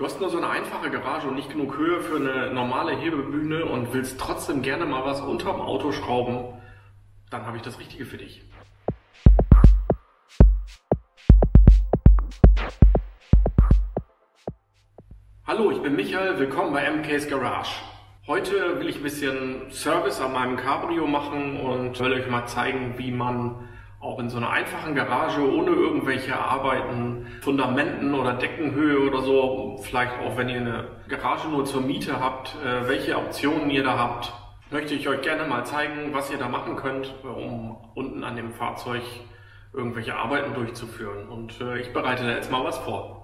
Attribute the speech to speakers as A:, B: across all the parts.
A: Du hast nur so eine einfache Garage und nicht genug Höhe für eine normale Hebebühne und willst trotzdem gerne mal was unterm Auto schrauben, dann habe ich das Richtige für dich. Hallo, ich bin Michael, willkommen bei MK's Garage. Heute will ich ein bisschen Service an meinem Cabrio machen und will euch mal zeigen, wie man auch in so einer einfachen Garage ohne irgendwelche Arbeiten, Fundamenten oder Deckenhöhe oder so, vielleicht auch wenn ihr eine Garage nur zur Miete habt, äh, welche Optionen ihr da habt, möchte ich euch gerne mal zeigen, was ihr da machen könnt, um unten an dem Fahrzeug irgendwelche Arbeiten durchzuführen. Und äh, ich bereite da jetzt mal was vor.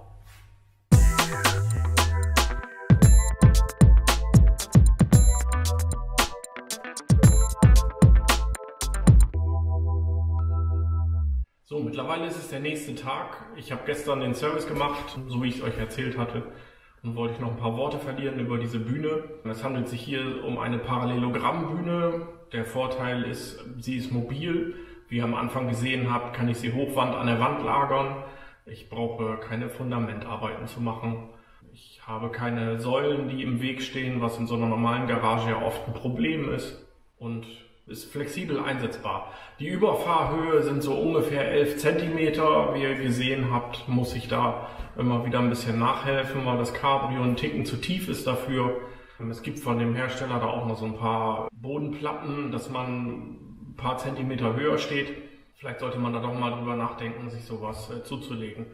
A: Mittlerweile ist es der nächste Tag. Ich habe gestern den Service gemacht, so wie ich es euch erzählt hatte. Und wollte ich noch ein paar Worte verlieren über diese Bühne. Es handelt sich hier um eine Parallelogrammbühne. Der Vorteil ist, sie ist mobil. Wie ihr am Anfang gesehen habt, kann ich sie hochwand an der Wand lagern. Ich brauche keine Fundamentarbeiten zu machen. Ich habe keine Säulen, die im Weg stehen, was in so einer normalen Garage ja oft ein Problem ist. Und ist flexibel einsetzbar. Die Überfahrhöhe sind so ungefähr 11 Zentimeter. Wie ihr gesehen habt, muss ich da immer wieder ein bisschen nachhelfen, weil das Cabrio ein Ticken zu tief ist dafür. Es gibt von dem Hersteller da auch noch so ein paar Bodenplatten, dass man ein paar Zentimeter höher steht. Vielleicht sollte man da doch mal drüber nachdenken, sich sowas äh, zuzulegen.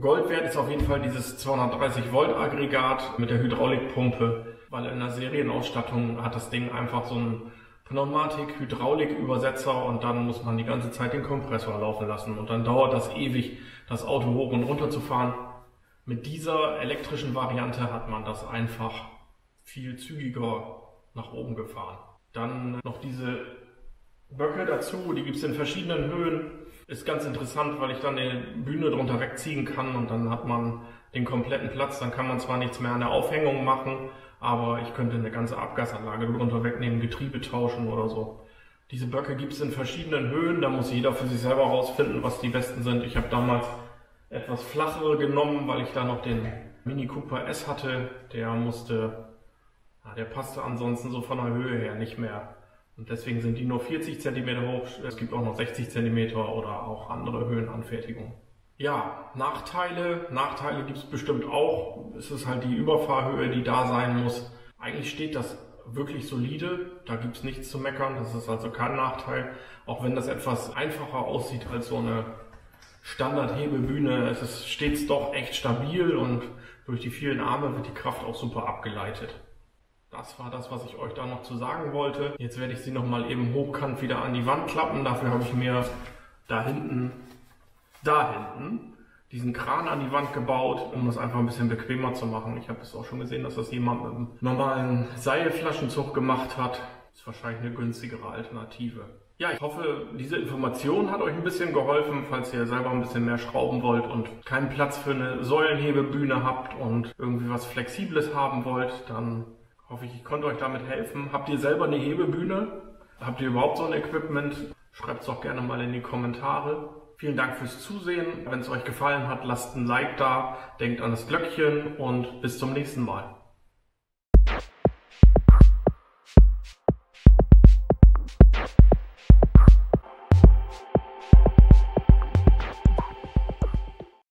A: Gold wert ist auf jeden Fall dieses 230 Volt Aggregat mit der Hydraulikpumpe, weil in der Serienausstattung hat das Ding einfach so ein Pneumatik, Hydraulik, Übersetzer und dann muss man die ganze Zeit den Kompressor laufen lassen und dann dauert das ewig, das Auto hoch und runter zu fahren. Mit dieser elektrischen Variante hat man das einfach viel zügiger nach oben gefahren. Dann noch diese Böcke dazu, die gibt es in verschiedenen Höhen. Ist ganz interessant, weil ich dann die Bühne drunter wegziehen kann und dann hat man den kompletten Platz. Dann kann man zwar nichts mehr an der Aufhängung machen, aber ich könnte eine ganze Abgasanlage drunter wegnehmen, Getriebe tauschen oder so. Diese Böcke gibt es in verschiedenen Höhen, da muss jeder für sich selber rausfinden, was die besten sind. Ich habe damals etwas flachere genommen, weil ich da noch den Mini Cooper S hatte. Der musste, ja, der passte ansonsten so von der Höhe her nicht mehr. Und deswegen sind die nur 40 cm hoch. Es gibt auch noch 60 cm oder auch andere Höhenanfertigungen. Ja, Nachteile. Nachteile gibt es bestimmt auch. Es ist halt die Überfahrhöhe, die da sein muss. Eigentlich steht das wirklich solide. Da gibt es nichts zu meckern. Das ist also kein Nachteil. Auch wenn das etwas einfacher aussieht als so eine Standard-Hebebühne. Es ist stets doch echt stabil und durch die vielen Arme wird die Kraft auch super abgeleitet. Das war das, was ich euch da noch zu sagen wollte. Jetzt werde ich sie nochmal eben hochkant wieder an die Wand klappen. Dafür habe ich mir da hinten da hinten diesen Kran an die Wand gebaut, um das einfach ein bisschen bequemer zu machen. Ich habe es auch schon gesehen, dass das jemand mit einem normalen Seilflaschenzug gemacht hat. Ist wahrscheinlich eine günstigere Alternative. Ja, ich hoffe, diese Information hat euch ein bisschen geholfen, falls ihr selber ein bisschen mehr schrauben wollt und keinen Platz für eine Säulenhebebühne habt und irgendwie was Flexibles haben wollt, dann hoffe ich, ich konnte euch damit helfen. Habt ihr selber eine Hebebühne? Habt ihr überhaupt so ein Equipment? Schreibt es doch gerne mal in die Kommentare. Vielen Dank fürs Zusehen. Wenn es euch gefallen hat, lasst ein Like da, denkt an das Glöckchen und bis zum nächsten Mal.